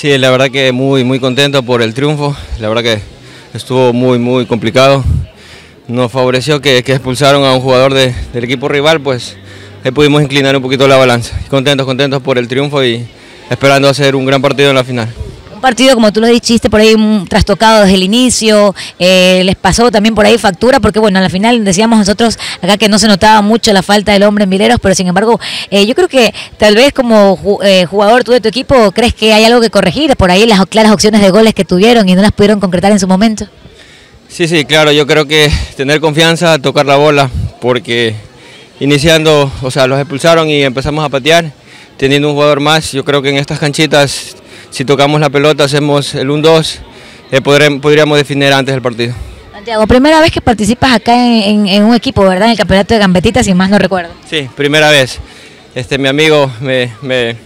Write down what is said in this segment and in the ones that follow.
Sí, la verdad que muy, muy contento por el triunfo, la verdad que estuvo muy, muy complicado. Nos favoreció que, expulsaron a un jugador del equipo rival, pues ahí pudimos inclinar un poquito la balanza. Contentos, contentos por el triunfo y esperando hacer un gran partido en la final partido, como tú lo dijiste, por ahí trastocado desde el inicio, eh, les pasó también por ahí factura, porque bueno, al final decíamos nosotros acá que no se notaba mucho la falta del hombre en Mileros, pero sin embargo, eh, yo creo que tal vez como eh, jugador tú de tu equipo, ¿crees que hay algo que corregir por ahí las claras opciones de goles que tuvieron y no las pudieron concretar en su momento? Sí, sí, claro, yo creo que tener confianza, tocar la bola, porque iniciando, o sea, los expulsaron y empezamos a patear, teniendo un jugador más, yo creo que en estas canchitas si tocamos la pelota, hacemos el 1-2, eh, podríamos definir antes del partido. Santiago, primera vez que participas acá en, un equipo, ¿verdad? En el campeonato de Gambetitas, si más no recuerdo. Sí, primera vez. Este, mi amigo me,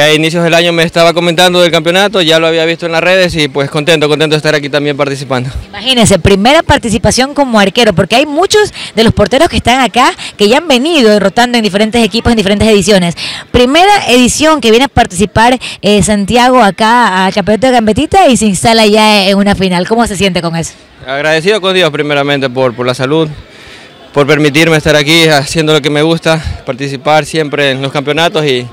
a inicios del año me estaba comentando del campeonato, ya lo había visto en las redes y pues contento, contento de estar aquí también participando. Imagínense, primera participación como arquero, porque hay muchos de los porteros que están acá que ya han venido derrotando en diferentes equipos, en diferentes ediciones. Primera edición que viene a participar eh, Santiago acá a Campeonato de Gambetita y se instala ya en una final. ¿Cómo se siente con eso? Agradecido con Dios primeramente por, por la salud, por permitirme estar aquí haciendo lo que me gusta, participar siempre en los campeonatos y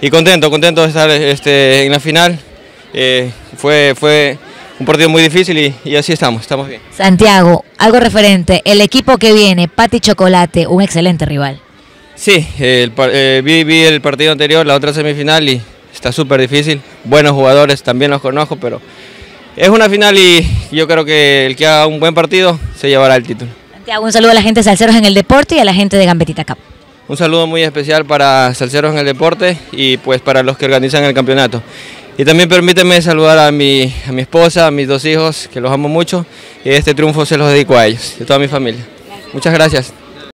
y contento, contento de estar este, en la final. Eh, fue, fue un partido muy difícil y, así estamos, estamos bien. Santiago, algo referente, el equipo que viene, Pati Chocolate, un excelente rival. Sí, eh, vi, el partido anterior, la otra semifinal y está súper difícil. Buenos jugadores, también los conozco, pero es una final y yo creo que el que haga un buen partido se llevará el título. Santiago, un saludo a la gente de Salceros en el deporte y a la gente de Gambetita Cup. Un saludo muy especial para Salceros en el Deporte y pues para los que organizan el campeonato. Y también permíteme saludar a mi, a mi esposa, a mis dos hijos, que los amo mucho, y este triunfo se los dedico a ellos y a toda mi familia. Muchas gracias.